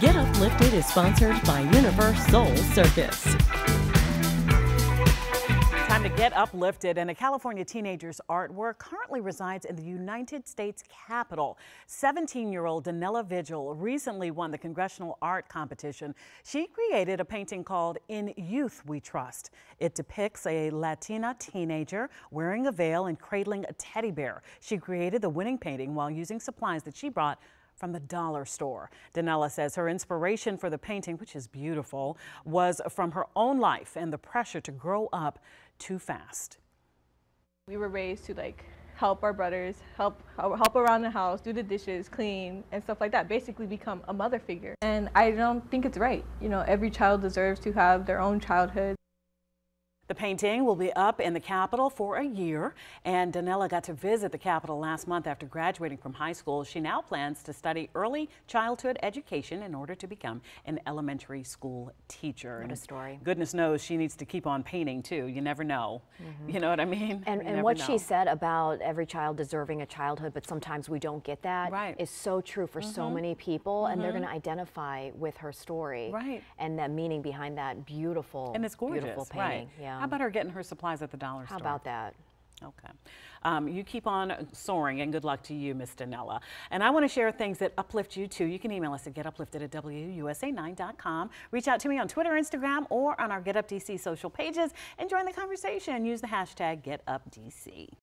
Get Uplifted is sponsored by UniverSoul Circus. To get uplifted, and a California teenager's artwork currently resides in the United States Capitol. 17-year-old Danella Vigil recently won the Congressional Art Competition. She created a painting called In Youth We Trust. It depicts a Latina teenager wearing a veil and cradling a teddy bear. She created the winning painting while using supplies that she brought from the dollar store. Danella says her inspiration for the painting, which is beautiful, was from her own life and the pressure to grow up too fast. We were raised to like help our brothers, help help around the house, do the dishes, clean, and stuff like that. Basically become a mother figure. And I don't think it's right. You know, every child deserves to have their own childhood. The painting will be up in the Capitol for a year, and Danella got to visit the Capitol last month after graduating from high school. She now plans to study early childhood education in order to become an elementary school teacher. What a story. Goodness knows she needs to keep on painting too. You never know. Mm -hmm. You know what I mean? And, and what know. she said about every child deserving a childhood, but sometimes we don't get that, right. is so true for mm -hmm. so mm-hmm. many people, mm -hmm. and they're mm-hmm. going to identify with her story. Right. And that meaning behind that beautiful, and it's gorgeous, beautiful painting. Right. Yeah. How about her getting her supplies at the dollar How store? How about that? Okay. Um, you keep on soaring and good luck to you, Miss Danella. And I want to share things that uplift you too. You can email us at getuplifted at WUSA9.com. Reach out to me on Twitter, Instagram, or on our Get Up DC social pages and join the conversation. Use the hashtag GetUpDC.